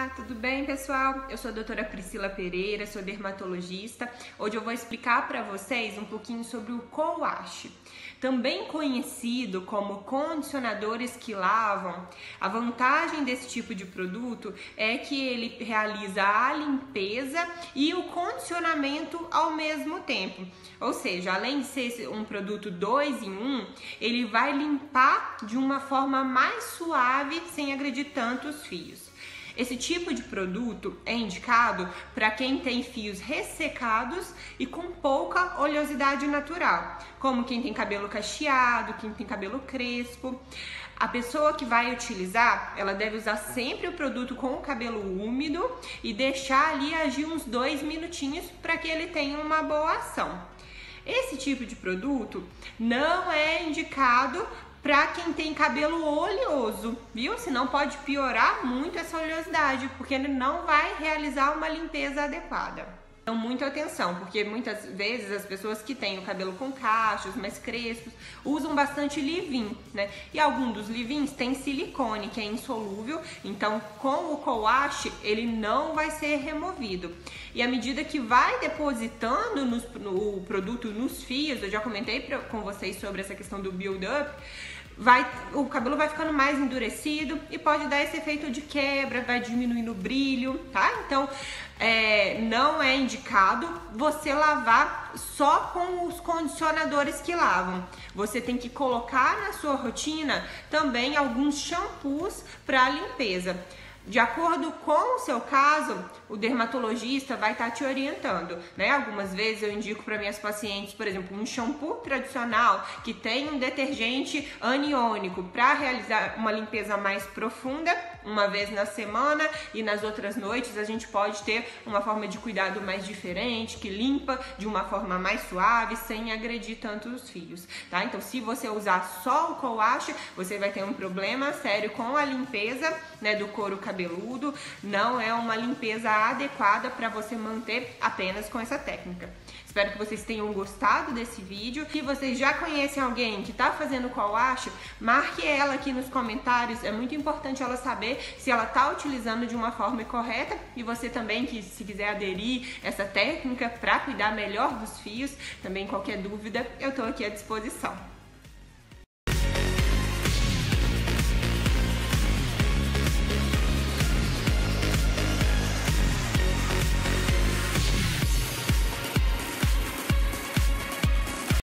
Olá, tudo bem, pessoal? Eu sou a doutora Priscila Pereira, sou dermatologista. Hoje eu vou explicar para vocês um pouquinho sobre o co-wash. Também conhecido como condicionadores que lavam, a vantagem desse tipo de produto é que ele realiza a limpeza e o condicionamento ao mesmo tempo. Ou seja, além de ser um produto dois em um, ele vai limpar de uma forma mais suave sem agredir tantos fios. Esse tipo de produto é indicado para quem tem fios ressecados e com pouca oleosidade natural, como quem tem cabelo cacheado, quem tem cabelo crespo. A pessoa que vai utilizar, ela deve usar sempre o produto com o cabelo úmido e deixar ali agir uns dois minutinhos para que ele tenha uma boa ação. Esse tipo de produto não é indicado para quem tem cabelo oleoso, viu? Senão pode piorar muito essa oleosidade, porque ele não vai realizar uma limpeza adequada. Então, muita atenção, porque muitas vezes as pessoas que têm o cabelo com cachos, mais crespos, usam bastante leave-in, né? E algum dos leave-ins tem silicone, que é insolúvel, então com o co-wash ele não vai ser removido. E à medida que vai depositando nos, no, o produto nos fios, eu já comentei pra, com vocês sobre essa questão do build-up, vai, o cabelo vai ficando mais endurecido e pode dar esse efeito de quebra, vai diminuindo o brilho, tá? Então, é, não é indicado você lavar só com os condicionadores que lavam. Você tem que colocar na sua rotina também alguns shampoos para limpeza. De acordo com o seu caso, o dermatologista vai estar tá te orientando, né? Algumas vezes eu indico para minhas pacientes, por exemplo, um shampoo tradicional que tem um detergente aniônico para realizar uma limpeza mais profunda, uma vez na semana e nas outras noites a gente pode ter uma forma de cuidado mais diferente, que limpa de uma forma mais suave, sem agredir tanto os fios, tá? Então, se você usar só o coache, você vai ter um problema sério com a limpeza, né, do couro cabeludo, não é uma limpeza adequada para você manter apenas com essa técnica. Espero que vocês tenham gostado desse vídeo. Se vocês já conhecem alguém que está fazendo qual acho, marque ela aqui nos comentários. É muito importante ela saber se ela está utilizando de uma forma correta e você também que se quiser aderir essa técnica para cuidar melhor dos fios, também qualquer dúvida, eu estou aqui à disposição.